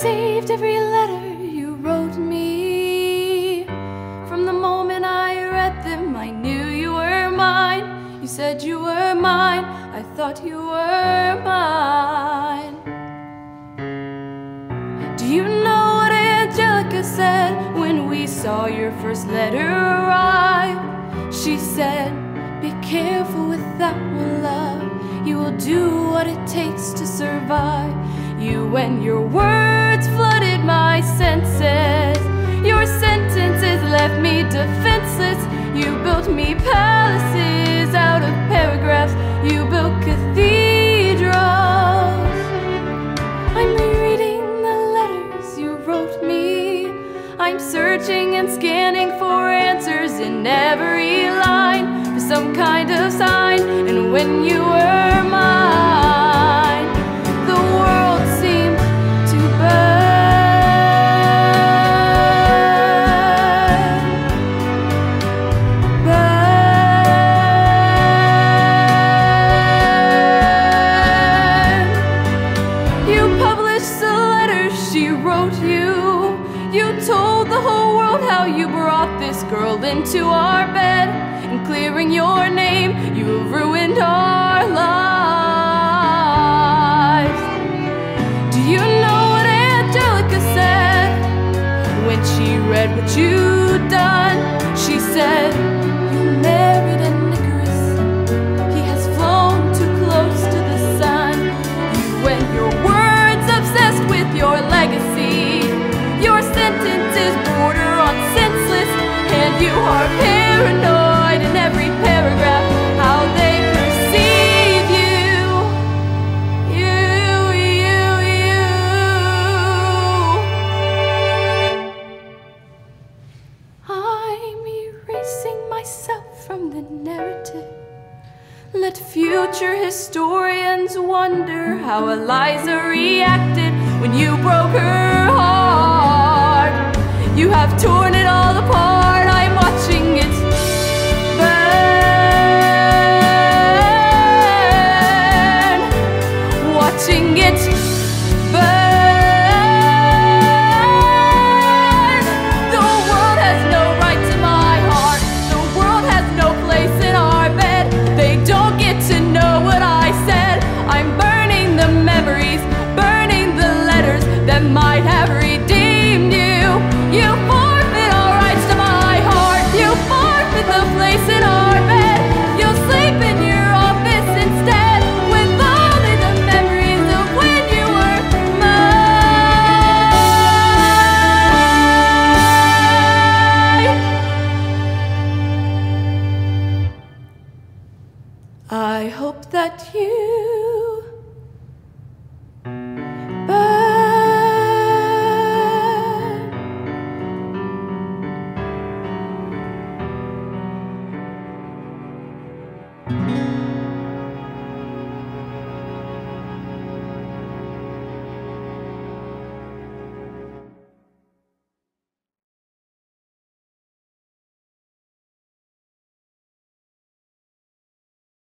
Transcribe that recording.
saved every letter you wrote me. From the moment I read them, I knew you were mine. You said you were mine, I thought you were mine. Do you know what Angelica said when we saw your first letter arrive? She said, Be careful with that one, love. You will do what it takes to survive. You and your words flooded my senses. Your sentences left me defenseless. You built me palaces out of paragraphs. You built cathedrals. I'm rereading the letters you wrote me. I'm searching and scanning for answers in every line for some kind of sign. And when you were she wrote you. You told the whole world how you brought this girl into our bed. And clearing your name, you ruined our lives. Do you know what Angelica said when she read what you'd narrative. Let future historians wonder how Eliza reacted when you broke her heart. You have torn it that you